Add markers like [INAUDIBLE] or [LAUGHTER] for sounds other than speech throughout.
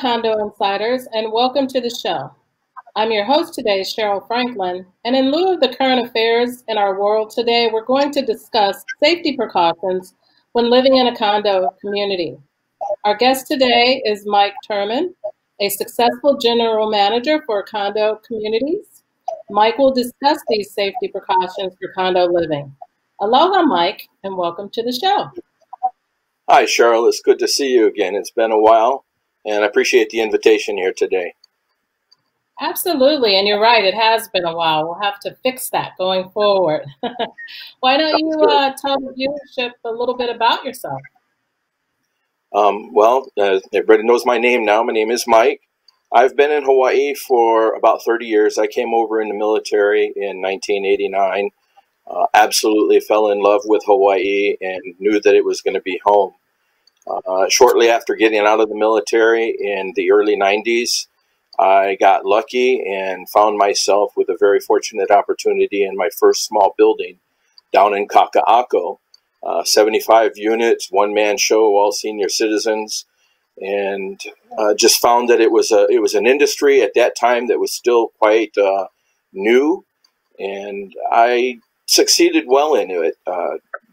Condo Insiders, and welcome to the show. I'm your host today, Cheryl Franklin, and in lieu of the current affairs in our world today, we're going to discuss safety precautions when living in a condo community. Our guest today is Mike Turman, a successful general manager for condo communities. Mike will discuss these safety precautions for condo living. Aloha, Mike, and welcome to the show. Hi, Cheryl. It's good to see you again. It's been a while and I appreciate the invitation here today. Absolutely, and you're right. It has been a while. We'll have to fix that going forward. [LAUGHS] Why don't you uh, tell the viewership a little bit about yourself? Um, well, uh, everybody knows my name now. My name is Mike. I've been in Hawaii for about 30 years. I came over in the military in 1989. Uh, absolutely fell in love with Hawaii and knew that it was going to be home. Uh, shortly after getting out of the military in the early 90s, I got lucky and found myself with a very fortunate opportunity in my first small building down in Kaka'ako. Uh, 75 units, one man show, all senior citizens, and uh, just found that it was a it was an industry at that time that was still quite uh, new, and I succeeded well in it.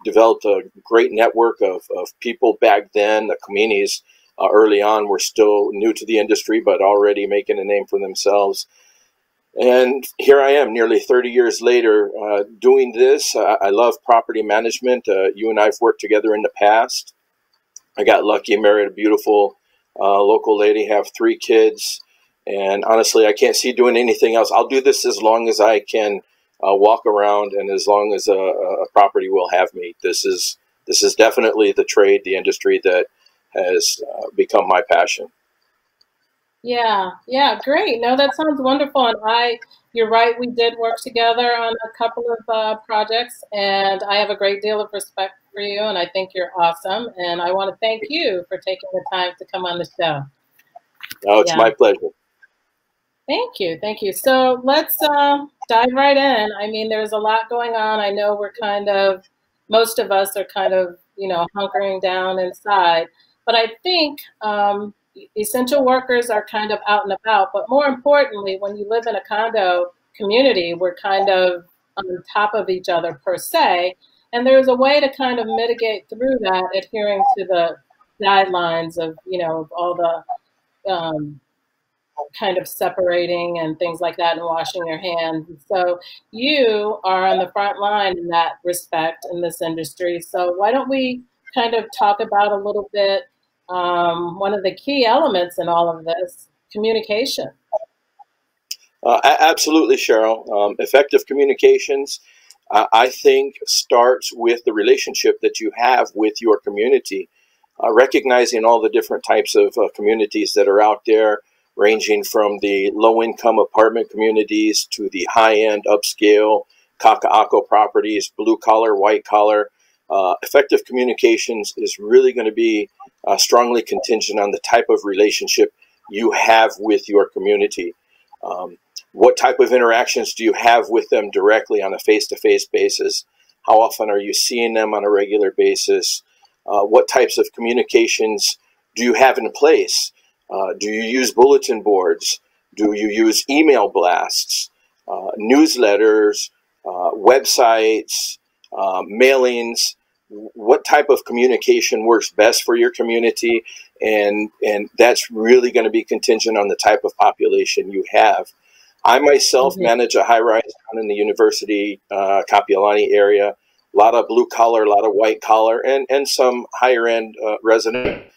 Developed a great network of, of people back then. The communities uh, early on were still new to the industry, but already making a name for themselves. And here I am, nearly 30 years later, uh, doing this. Uh, I love property management. Uh, you and I have worked together in the past. I got lucky, married a beautiful uh, local lady, have three kids. And honestly, I can't see doing anything else. I'll do this as long as I can uh, walk around, and as long as a, a, property will have me, this is this is definitely the trade, the industry that has uh, become my passion. Yeah, yeah, great. No, that sounds wonderful. And I, you're right, we did work together on a couple of uh, projects, and I have a great deal of respect for you, and I think you're awesome. And I want to thank you for taking the time to come on the show. Oh, it's yeah. my pleasure. Thank you. Thank you. So let's uh, dive right in. I mean, there's a lot going on. I know we're kind of, most of us are kind of, you know, hunkering down inside. But I think um, essential workers are kind of out and about. But more importantly, when you live in a condo community, we're kind of on top of each other per se. And there's a way to kind of mitigate through that, adhering to the guidelines of, you know, all the um, kind of separating and things like that and washing your hands. So you are on the front line in that respect in this industry. So why don't we kind of talk about a little bit um, one of the key elements in all of this communication. Uh, absolutely, Cheryl. Um, effective communications, uh, I think, starts with the relationship that you have with your community. Uh, recognizing all the different types of uh, communities that are out there, ranging from the low income apartment communities to the high end upscale Kaka'ako properties, blue collar, white collar. Uh, effective communications is really going to be uh, strongly contingent on the type of relationship you have with your community. Um, what type of interactions do you have with them directly on a face to face basis? How often are you seeing them on a regular basis? Uh, what types of communications do you have in place? Uh, do you use bulletin boards? Do you use email blasts, uh, newsletters, uh, websites, uh, mailings? What type of communication works best for your community? And, and that's really going to be contingent on the type of population you have. I myself mm-hmm. manage a high rise down in the university uh, Kapiolani area. A lot of blue collar, a lot of white collar, and, and some higher end uh, residents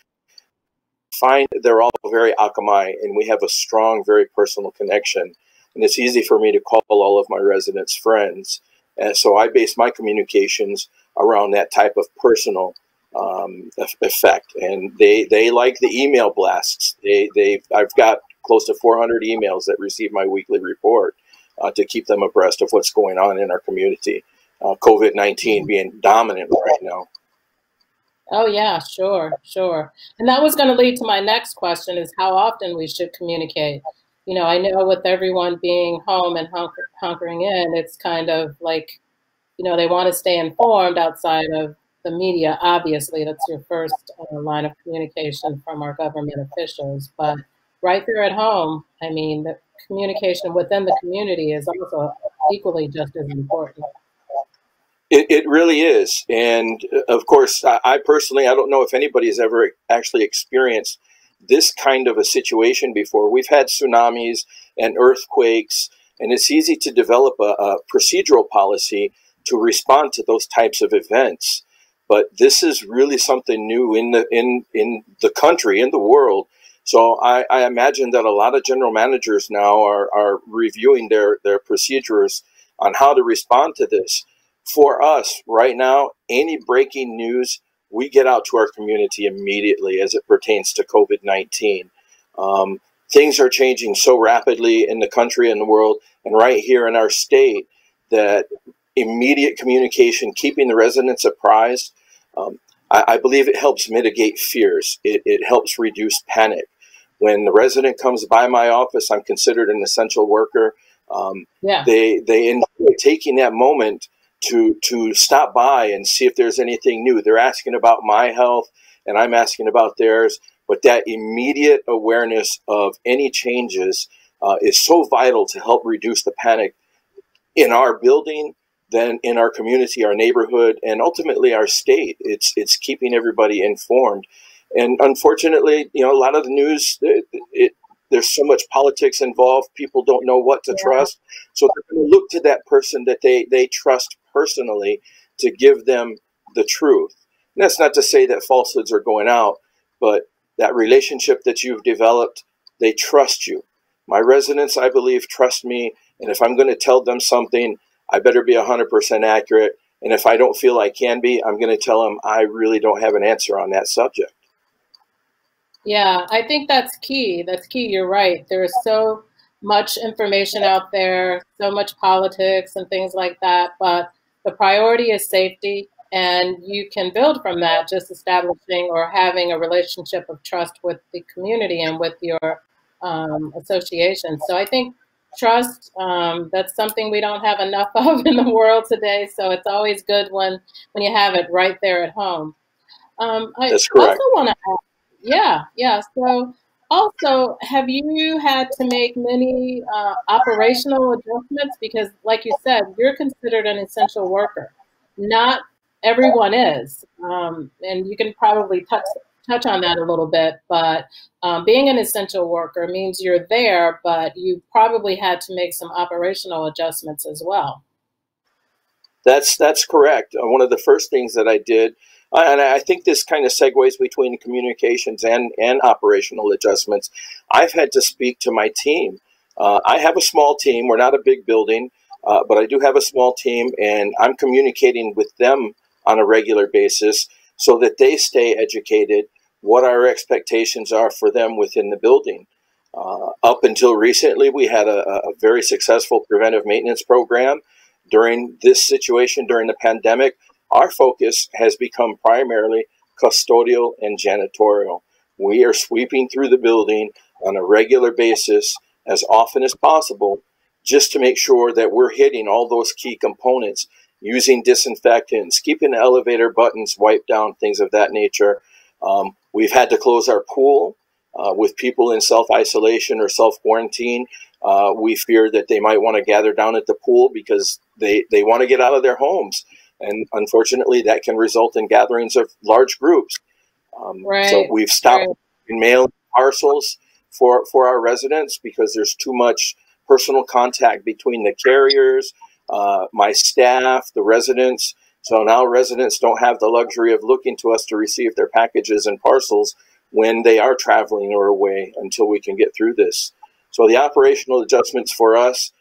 find they're all very Akamai, and we have a strong, very personal connection. And it's easy for me to call all of my residents friends. And so I base my communications around that type of personal um, effect. And they, they like the email blasts. They, they, I've got close to 400 emails that receive my weekly report uh, to keep them abreast of what's going on in our community. Uh, COVID 19 being dominant right now. Oh yeah, sure, sure. And that was going to lead to my next question: is how often we should communicate. You know, I know with everyone being home and hunker, hunkering in, it's kind of like, you know, they want to stay informed outside of the media. Obviously, that's your first uh, line of communication from our government officials. But right there at home, I mean, the communication within the community is also equally just as important. It, it really is. And uh, of course, I, I personally, I don't know if anybody has ever actually experienced this kind of a situation before. We've had tsunamis and earthquakes, and it's easy to develop a, a procedural policy to respond to those types of events. But this is really something new in the in in the country, in the world. So I, I imagine that a lot of general managers now are, are reviewing their, their procedures on how to respond to this. For us, right now, any breaking news, we get out to our community immediately as it pertains to COVID 19. Um, things are changing so rapidly in the country and the world, and right here in our state, that immediate communication, keeping the residents apprised, um, I, I, believe it helps mitigate fears. It, it helps reduce panic. When the resident comes by my office, I'm considered an essential worker. Um, yeah. They they enjoy taking that moment to to stop by and see if there's anything new. They're asking about my health, and I'm asking about theirs. But that immediate awareness of any changes uh, is so vital to help reduce the panic in our building then in our community, our neighborhood, and ultimately our state. It's it's keeping everybody informed. And unfortunately, you know, a lot of the news, it, it there's so much politics involved. People don't know what to yeah. trust, so they're going to look to that person that they they trust personally to give them the truth. And that's not to say that falsehoods are going out, but that relationship that you've developed, they trust you. My residents, I believe, trust me, and if I'm going to tell them something, I better be 100% accurate. And if I don't feel I can be, I'm going to tell them I really don't have an answer on that subject. Yeah, I think that's key. That's key. You're right. There's so much information out there, so much politics and things like that. But the priority is safety. And you can build from that, just establishing or having a relationship of trust with the community and with your um, association. So I think trust. Um, that's something we don't have enough [LAUGHS] of in the world today. So it's always good when when you have it right there at home. Um, I that's correct. also want to ask, yeah, yeah. So also, have you had to make many uh, operational adjustments? Because, like you said, you're considered an essential worker. Not everyone is, um, and you can probably touch touch on that a little bit, but um, being an essential worker means you're there, but you probably had to make some operational adjustments as well. That's that's correct. Uh, one of the first things that I did, and I think this kind of segues between communications and and operational adjustments. I've had to speak to my team. Uh, I have a small team. We're not a big building, uh, but I do have a small team, and I'm communicating with them on a regular basis so that they stay educated what our expectations are for them within the building. Uh, up until recently, we had a, a, very successful preventive maintenance program. During this situation, during the pandemic, our focus has become primarily custodial and janitorial. We are sweeping through the building on a regular basis as often as possible just to make sure that we're hitting all those key components using disinfectants, keeping elevator buttons wiped down, things of that nature. Um, we've had to close our pool uh, with people in self isolation or self quarantine. Uh, we fear that they might want to gather down at the pool because they, they want to get out of their homes. And unfortunately, that can result in gatherings of large groups. Um, right. So we've stopped right. mailing parcels for, for our residents because there's too much personal contact between the carriers, uh, my staff, the residents. So now residents don't have the luxury of looking to us to receive their packages and parcels when they are traveling or away until we can get through this. So the operational adjustments for us,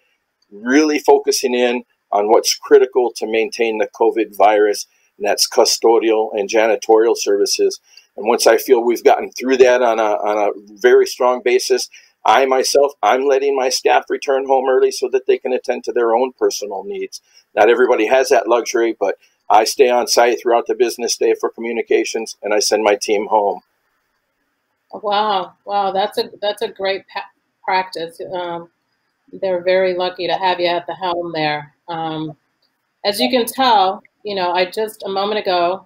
really focusing in on what's critical to maintain the COVID virus, and that's custodial and janitorial services. And once I feel we've gotten through that on a, on a very strong basis, I myself, I'm letting my staff return home early so that they can attend to their own personal needs. Not everybody has that luxury, but I stay on site throughout the business day for communications, and I send my team home. Wow, wow, that's a that's a great practice. Um, they're very lucky to have you at the helm there. Um, as you can tell, you know, I just a moment ago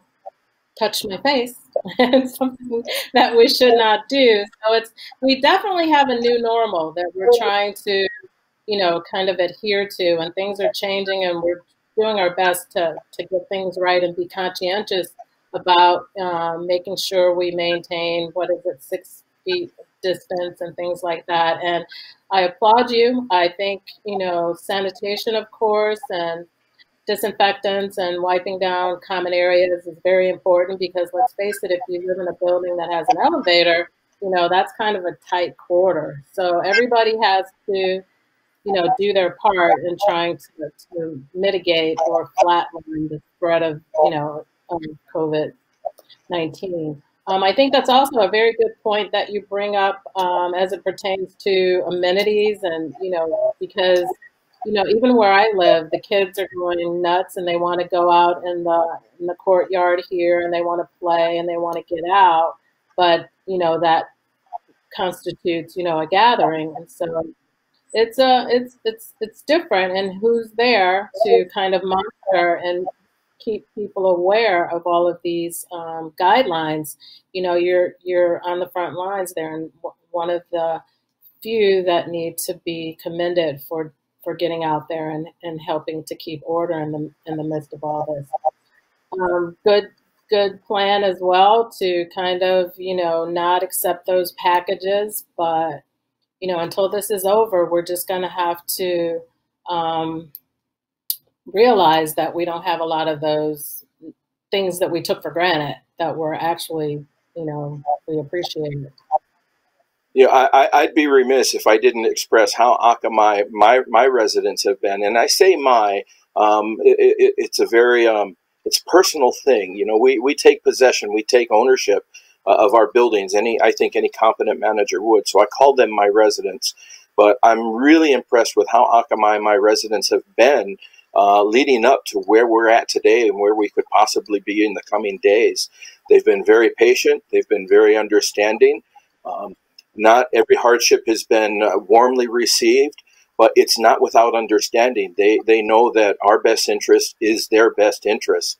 touched my face [LAUGHS] and something that we should not do. So it's we definitely have a new normal that we're trying to, you know, kind of adhere to, and things are changing, and we're doing our best to to get things right and be conscientious about um, making sure we maintain what is it six feet distance and things like that. And I applaud you. I think you know sanitation, of course, and disinfectants and wiping down common areas is very important because let's face it, if you live in a building that has an elevator, you know, that's kind of a tight quarter. So everybody has to, you know, do their part in trying to, to mitigate or flatline the spread of, you know, um, COVID 19. Um, I think that's also a very good point that you bring up um, as it pertains to amenities and, you know, because you know, even where I live, the kids are going nuts and they want to go out in the in the courtyard here and they want to play and they want to get out. But you know that constitutes you know a gathering, and so it's a it's it's it's different. And who's there to kind of monitor and keep people aware of all of these um, guidelines? You know, you're you're on the front lines there, and one of the few that need to be commended for for getting out there and, and helping to keep order in the in the midst of all this. Um, good good plan as well to kind of you know not accept those packages, but you know until this is over, we're just going to have to um, realize that we don't have a lot of those things that we took for granted that were actually you know we appreciate it you know, I, would be remiss if I didn't express how Akamai, my, my residents have been. And I say my, um, it, it, it's a very, um, it's personal thing. You know, we, we take possession, we take ownership uh, of our buildings. Any, I think any competent manager would. So I call them my residents. But I'm really impressed with how Akamai, my residents have been uh, leading up to where we're at today and where we could possibly be in the coming days. They've been very patient. They've been very understanding. Um, not every hardship has been uh, warmly received, but it's not without understanding. They, they know that our best interest is their best interest.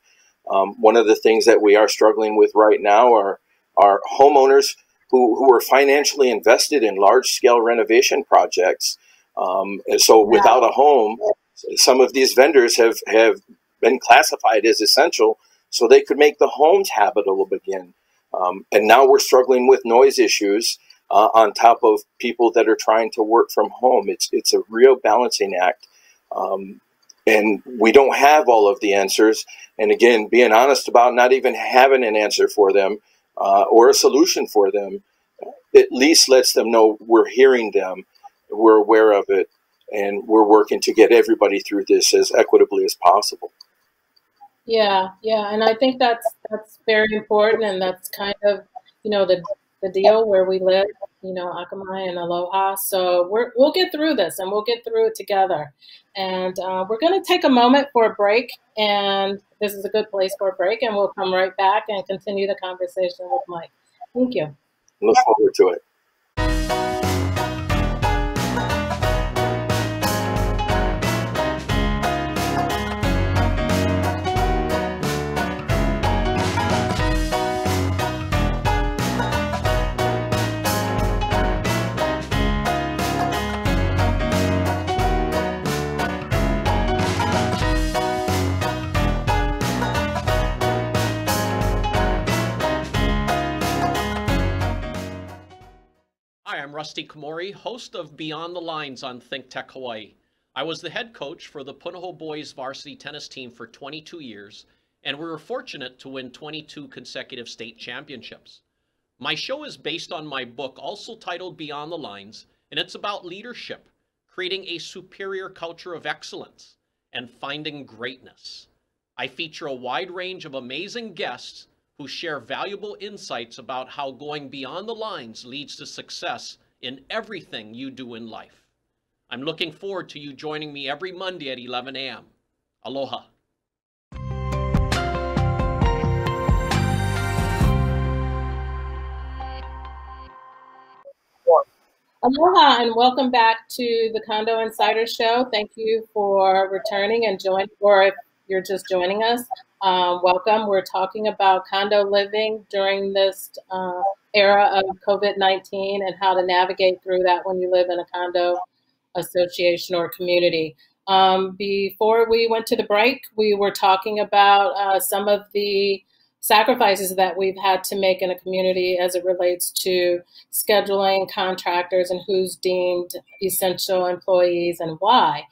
Um, one of the things that we are struggling with right now are, are homeowners who, who are financially invested in large scale renovation projects. Um, and so without a home, some of these vendors have, have been classified as essential so they could make the homes habitable again. Um, and now we're struggling with noise issues uh, on top of people that are trying to work from home. It's it's a real balancing act, um, and we don't have all of the answers. And again, being honest about not even having an answer for them uh, or a solution for them, at least lets them know we're hearing them, we're aware of it, and we're working to get everybody through this as equitably as possible. Yeah, yeah, and I think that's that's very important, and that's kind of you know the the deal where we live, you know, Akamai and Aloha. So we're, we'll get through this and we'll get through it together. And uh, we're going to take a moment for a break. And this is a good place for a break. And we'll come right back and continue the conversation with Mike. Thank you. Look forward to it. Rusty host of Beyond the Lines on Think Tech Hawaii. I was the head coach for the Punahou boys varsity tennis team for 22 years, and we were fortunate to win 22 consecutive state championships. My show is based on my book, also titled Beyond the Lines, and it's about leadership, creating a superior culture of excellence, and finding greatness. I feature a wide range of amazing guests who share valuable insights about how going beyond the lines leads to success in everything you do in life. I'm looking forward to you joining me every Monday at 11 a.m. Aloha. Aloha and welcome back to the Condo Insider Show. Thank you for returning and joining, or if you're just joining us. Um, welcome. We're talking about condo living during this uh, era of COVID 19 and how to navigate through that when you live in a condo association or community. Um, before we went to the break, we were talking about uh, some of the sacrifices that we've had to make in a community as it relates to scheduling contractors and who's deemed essential employees and why.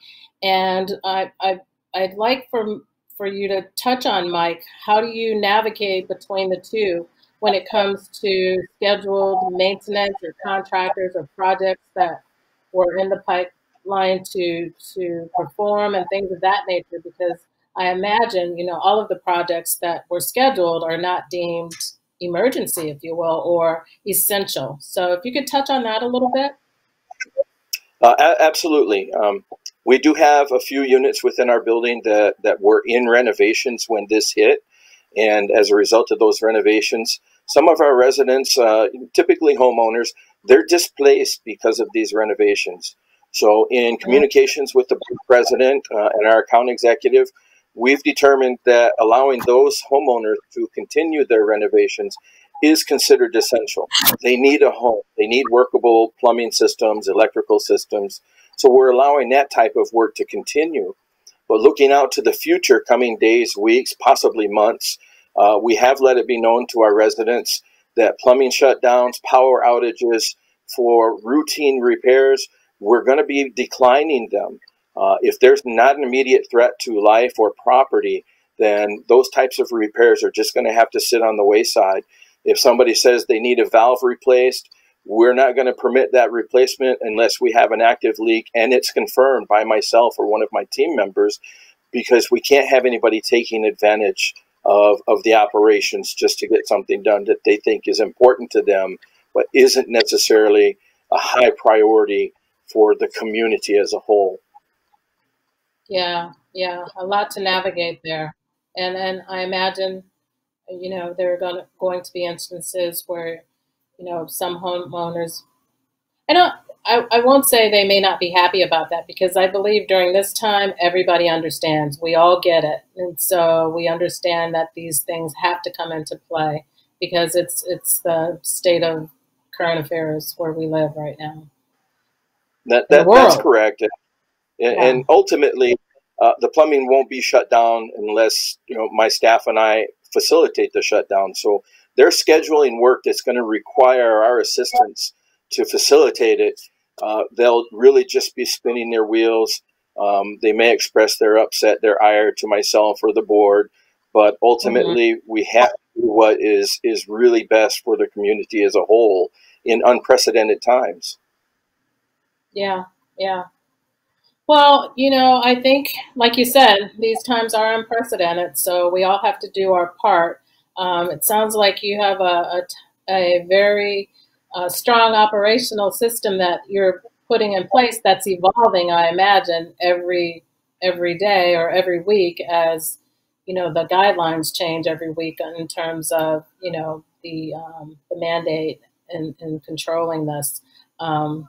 And I, I, I'd like for, for you to touch on, Mike, how do you navigate between the two when it comes to scheduled maintenance or contractors or projects that were in the pipeline to, to perform and things of that nature? Because I imagine, you know, all of the projects that were scheduled are not deemed emergency, if you will, or essential. So if you could touch on that a little bit. Uh, absolutely. Um, we do have a few units within our building that, that were in renovations when this hit. And as a result of those renovations, some of our residents, uh, typically homeowners, they're displaced because of these renovations. So, in mm-hmm. communications with the president uh, and our account executive, we've determined that allowing those homeowners to continue their renovations is considered essential. They need a home, they need workable plumbing systems, electrical systems. So we're allowing that type of work to continue. But looking out to the future, coming days, weeks, possibly months, uh, we have let it be known to our residents that plumbing shutdowns, power outages for routine repairs, we're going to be declining them. Uh, if there's not an immediate threat to life or property, then those types of repairs are just going to have to sit on the wayside. If somebody says they need a valve replaced, we're not going to permit that replacement unless we have an active leak and it's confirmed by myself or one of my team members because we can't have anybody taking advantage of, of the operations just to get something done that they think is important to them but isn't necessarily a high priority for the community as a whole. Yeah, yeah, a lot to navigate there. And then I imagine, you know, there are going going to be instances where, you know, some homeowners, I don't, I, I won't say they may not be happy about that because I believe during this time, everybody understands. We all get it. And so we understand that these things have to come into play because it's, it's the state of current affairs where we live right now. That, that that's correct. And, yeah. and ultimately, uh, the plumbing won't be shut down unless you know my staff and I facilitate the shutdown. So they're scheduling work that's going to require our assistance to facilitate it. Uh, they'll really just be spinning their wheels. Um, they may express their upset, their ire to myself or the board, but ultimately mm-hmm. we have to do what is is really best for the community as a whole in unprecedented times. Yeah, yeah. Well, you know, I think, like you said, these times are unprecedented, so we all have to do our part. Um, it sounds like you have a, a, a very uh, strong operational system that you're putting in place that's evolving, I imagine, every every day or every week as you know the guidelines change every week in terms of you know the um, the mandate and, and controlling this. Um,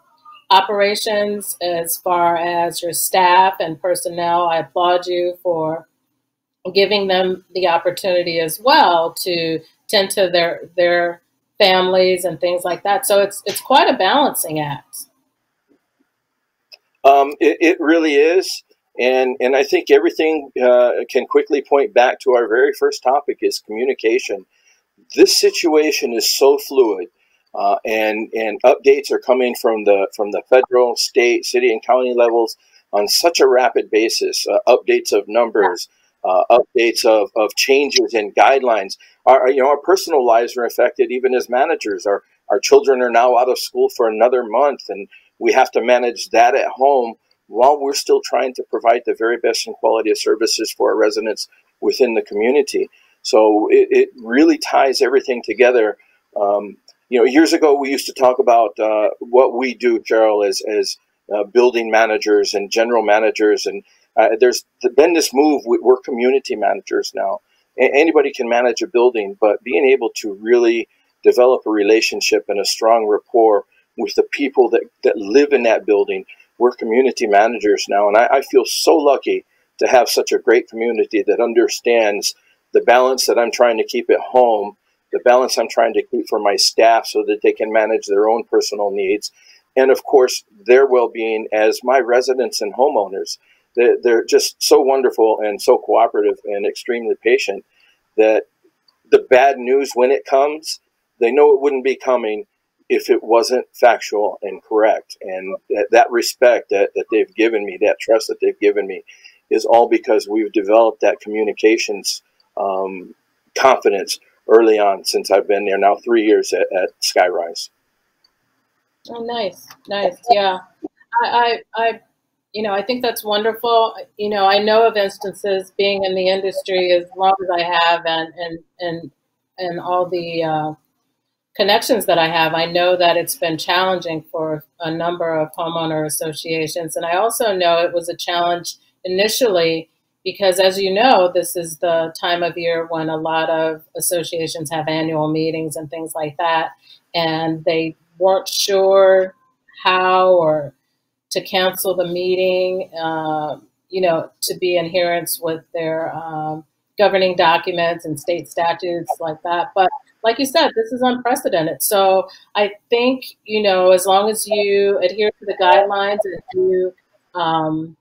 operations as far as your staff and personnel. I applaud you for giving them the opportunity as well to tend to their their families and things like that. So it's it's quite a balancing act. Um, it, it, really is, and and I think everything uh, can quickly point back to our very first topic is communication. This situation is so fluid uh, and and updates are coming from the from the federal, state, city, and county levels on such a rapid basis. Uh, updates of numbers, uh, updates of, of changes and guidelines. Our you know our personal lives are affected even as managers. Our our children are now out of school for another month, and we have to manage that at home while we're still trying to provide the very best and quality of services for our residents within the community. So it, it really ties everything together. Um, you know, years ago we used to talk about uh, what we do, Cheryl, as as uh, building managers and general managers, and uh, there's been this move. We're community managers now. Anybody can manage a building, but being able to really develop a relationship and a strong rapport with the people that, that live in that building, we're community managers now, and I, I feel so lucky to have such a great community that understands the balance that I'm trying to keep at home, the balance I'm trying to keep for my staff so that they can manage their own personal needs, and of course, their well being as my residents and homeowners. They're, they're just so wonderful and so cooperative and extremely patient that the bad news, when it comes, they know it wouldn't be coming if it wasn't factual and correct. And that, that respect that, that they've given me, that trust that they've given me, is all because we've developed that communications um, confidence early on since I've been there now three years at, at Skyrise. Oh, nice, nice, yeah. I, I, I, you know, I think that's wonderful. You know, I know of instances being in the industry as long as I have, and and and and all the uh, connections that I have, I know that it's been challenging for a number of homeowner associations. And I also know it was a challenge initially because, as you know, this is the time of year when a lot of associations have annual meetings and things like that. And they weren't sure how or to cancel the meeting, uh, you know, to be in adherence with their um, governing documents and state statutes like that. But like you said, this is unprecedented. So I think, you know, as long as you adhere to the guidelines and you, um,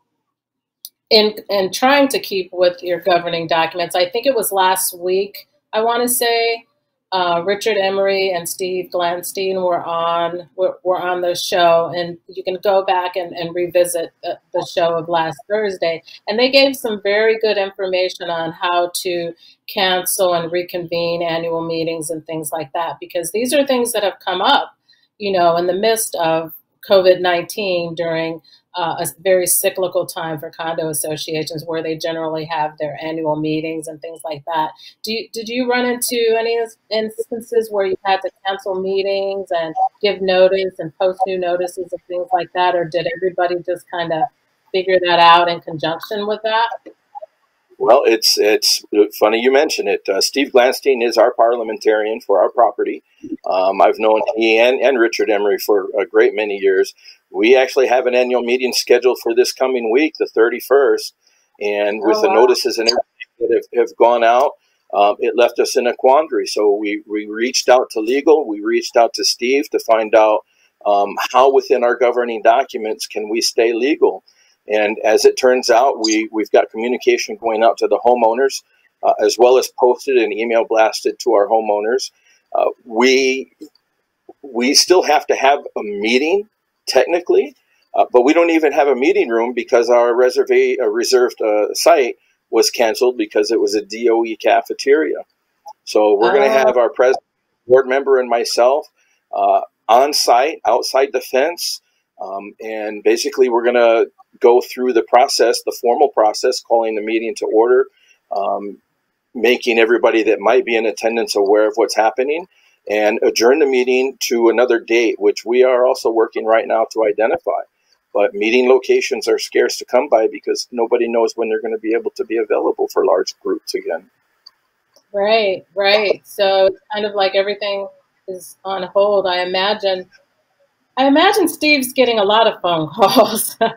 in, in trying to keep with your governing documents, I think it was last week, I want to say, uh, Richard Emery and Steve Glanstein were on were, were, on the show, and you can go back and, and revisit the, the, show of last Thursday. And they gave some very good information on how to cancel and reconvene annual meetings and things like that, because these are things that have come up, you know, in the midst of COVID nineteen during uh, a very cyclical time for condo associations where they generally have their annual meetings and things like that. Do you, did you run into any instances where you had to cancel meetings and give notice and post new notices and things like that, or did everybody just kind of figure that out in conjunction with that? Well, it's it's funny you mention it. Uh, Steve Glanstein is our parliamentarian for our property. Um, I've known he and, and Richard Emery for a great many years. We actually have an annual meeting scheduled for this coming week, the 31st. And with oh, wow. the notices and everything that have, have gone out, um, it left us in a quandary. So we, we reached out to legal, we reached out to Steve to find out um, how within our governing documents can we stay legal. And as it turns out, we, we've got communication going out to the homeowners, uh, as well as posted and email blasted to our homeowners. Uh, we, we still have to have a meeting technically, uh, but we don't even have a meeting room because our reserva- uh, reserved uh, site was canceled because it was a DOE cafeteria. So we're going to have our president, board member, and myself uh, on site, outside the fence. Um, and basically, we're going to go through the process, the formal process, calling the meeting to order, um, making everybody that might be in attendance aware of what's happening, and adjourn the meeting to another date, which we are also working right now to identify. But meeting locations are scarce to come by because nobody knows when they're going to be able to be available for large groups again. Right, right. So it's kind of like everything is on hold. I imagine. I imagine Steve's getting a lot of phone [LAUGHS] calls. um,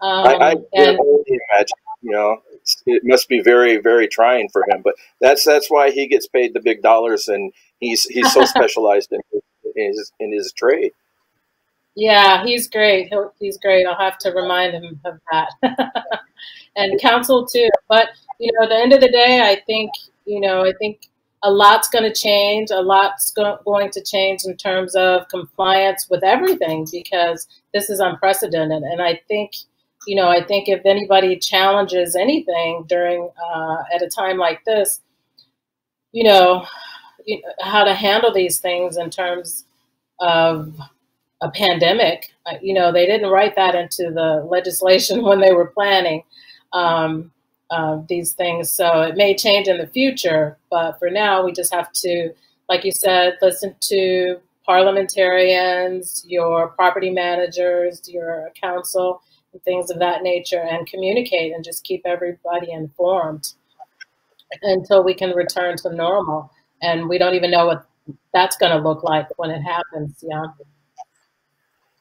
I, I and, only imagine. You know, it must be very, very trying for him. But that's that's why he gets paid the big dollars, and he's he's so [LAUGHS] specialized in his in his trade. Yeah, he's great. He'll, he's great. I'll have to remind him of that, [LAUGHS] and counsel too. But you know, at the end of the day, I think you know, I think a lot's going to change. A lot's go- going to change in terms of compliance with everything because this is unprecedented. And I think, you know, I think if anybody challenges anything during uh, at a time like this, you know, how to handle these things in terms of a pandemic. Uh, you know, they didn't write that into the legislation [LAUGHS] when they were planning um, uh, these things. So it may change in the future, but for now, we just have to, like you said, listen to parliamentarians, your property managers, your counsel, things of that nature, and communicate and just keep everybody informed until we can return to normal and we don't even know what that's going to look like when it happens. Yeah.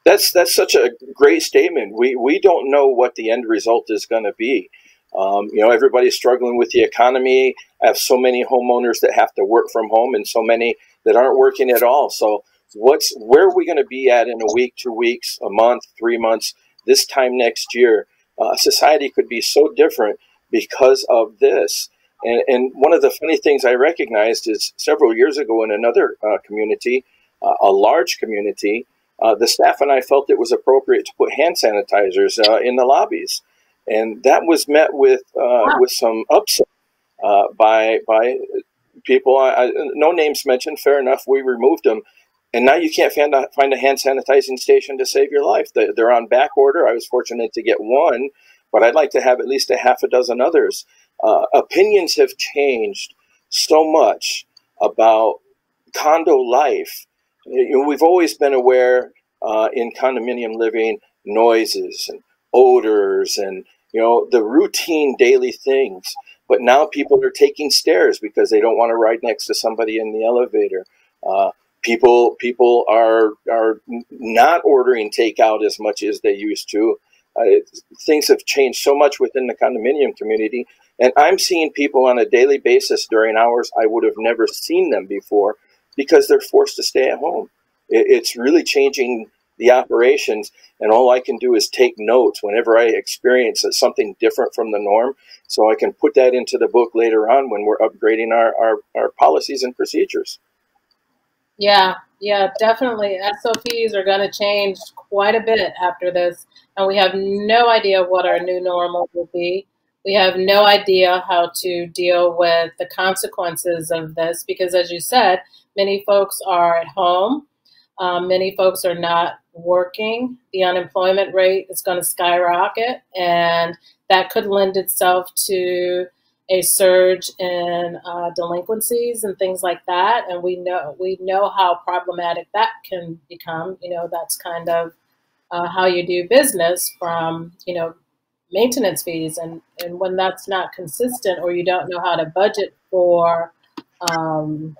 That's that's such a great statement. We we don't know what the end result is going to be. Um, you know, everybody's struggling with the economy. I have so many homeowners that have to work from home, and so many that aren't working at all. So, what's where are we going to be at in a week, two weeks, a month, three months, this time next year? Uh, society could be so different because of this. And, and one of the funny things I recognized is several years ago in another uh, community, uh, a large community, uh, the staff and I felt it was appropriate to put hand sanitizers uh, in the lobbies, and that was met with uh, with some upset uh, by by people. I, I, no names mentioned. Fair enough. We removed them, and now you can't find a, find a hand sanitizing station to save your life. They're on back order. I was fortunate to get one, but I'd like to have at least a half a dozen others. Uh, opinions have changed so much about condo life you know, we've always been aware uh, in condominium living noises and odors and you know the routine daily things but now people are taking stairs because they don't want to ride next to somebody in the elevator uh, people people are are not ordering takeout as much as they used to uh, things have changed so much within the condominium community and i'm seeing people on a daily basis during hours i would have never seen them before because they're forced to stay at home. It's really changing the operations, and all I can do is take notes whenever I experience something different from the norm, so I can put that into the book later on when we're upgrading our, our, our policies and procedures. Yeah, yeah, definitely. SOPs are going to change quite a bit after this, and we have no idea what our new normal will be. We have no idea how to deal with the consequences of this because, as you said, many folks are at home. Um, many folks are not working. The unemployment rate is going to skyrocket, and that could lend itself to a surge in uh, delinquencies and things like that. And we know we know how problematic that can become. You know, that's kind of uh, how you do business from you know maintenance fees and and when that's not consistent or you don't know how to budget for um,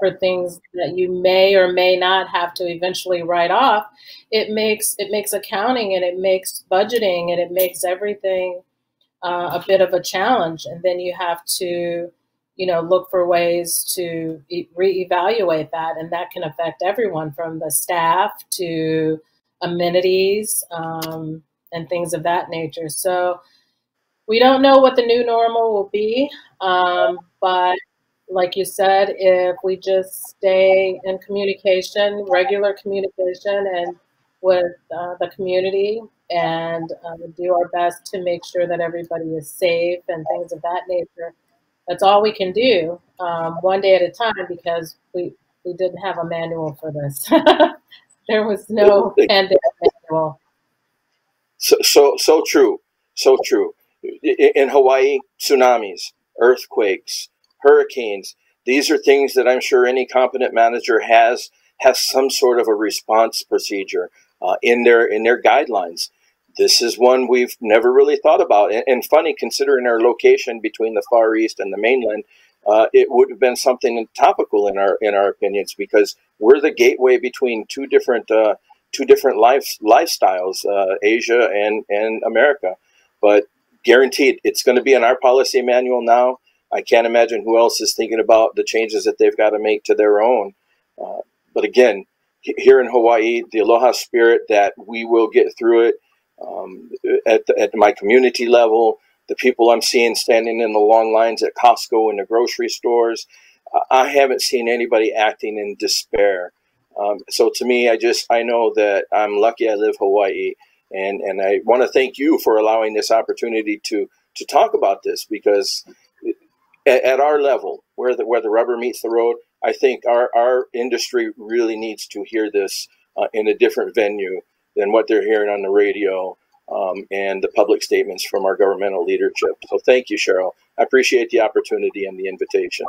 for things that you may or may not have to eventually write off it makes it makes accounting and it makes budgeting and it makes everything uh, a bit of a challenge and then you have to you know look for ways to reevaluate that and that can affect everyone from the staff to amenities um, and things of that nature. So we don't know what the new normal will be, um, but like you said, if we just stay in communication, regular communication, and with uh, the community, and uh, do our best to make sure that everybody is safe and things of that nature, that's all we can do, um, one day at a time, because we we didn't have a manual for this. [LAUGHS] there was no pandemic manual. So, so, so true. So true. In Hawaii, tsunamis, earthquakes, hurricanes, these are things that I'm sure any competent manager has has some sort of a response procedure uh, in their in their guidelines. This is one we've never really thought about, and, and funny considering our location between the Far East and the mainland. Uh, it would have been something topical in our in our opinions because we're the gateway between two different uh, two different life lifestyles, uh, Asia and and America. But guaranteed, it's going to be in our policy manual now. I can't imagine who else is thinking about the changes that they've got to make to their own. Uh, but again, here in Hawaii, the aloha spirit that we will get through it um, at, the, at my community level, the people I'm seeing standing in the long lines at Costco and the grocery stores, I haven't seen anybody acting in despair. Um, so to me, I just I know that I'm lucky I live Hawaii, and and I want to thank you for allowing this opportunity to to talk about this because at, at, our level, where the where the rubber meets the road, I think our our industry really needs to hear this uh, in a different venue than what they're hearing on the radio um, and the public statements from our governmental leadership. So thank you, Cheryl. I appreciate the opportunity and the invitation.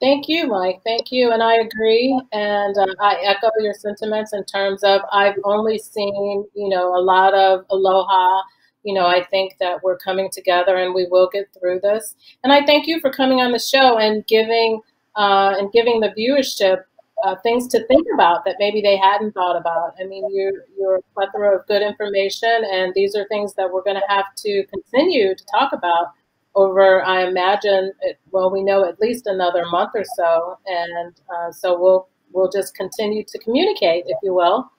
Thank you, Mike. Thank you. And I agree. And uh, I echo your sentiments in terms of I've only seen, you know, a lot of aloha. You know, I think that we're coming together and we will get through this. And I thank you for coming on the show and giving uh, and giving the viewership uh, things to think about that maybe they hadn't thought about. I mean, you're, you're a plethora of good information, and these are things that we're going to have to continue to talk about over, I imagine, it, well, we know at least another month or so, and uh, so we'll we'll just continue to communicate, if you will,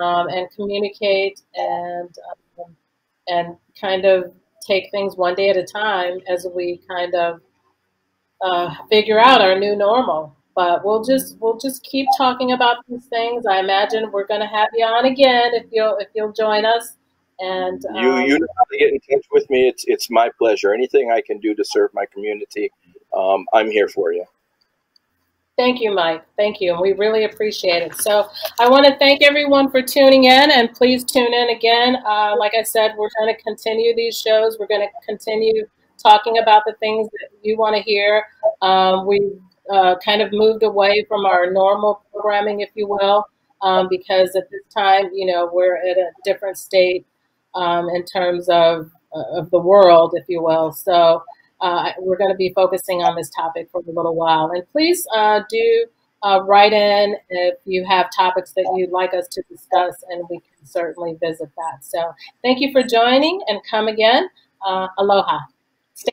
um, and communicate and um, and kind of take things one day at a time as we kind of uh, figure out our new normal. But we'll just we'll just keep talking about these things. I imagine we're going to have you on again if you'll if you'll join us. And um, you you know how to get in touch with me. It's it's my pleasure. Anything I can do to serve my community, um, I'm here for you. Thank you, Mike. Thank you. And we really appreciate it. So I want to thank everyone for tuning in and please tune in again. Uh, like I said, we're going to continue these shows. We're going to continue talking about the things that you want to hear. Um, we uh, kind of moved away from our normal programming, if you will, um, because at this time, you know, we're at a different state um, in terms of, uh, of the world, if you will. So uh, we're going to be focusing on this topic for a little while. And please uh, do uh, write in if you have topics that you'd like us to discuss, and we can certainly visit that. So thank you for joining and come again. Aloha. Stay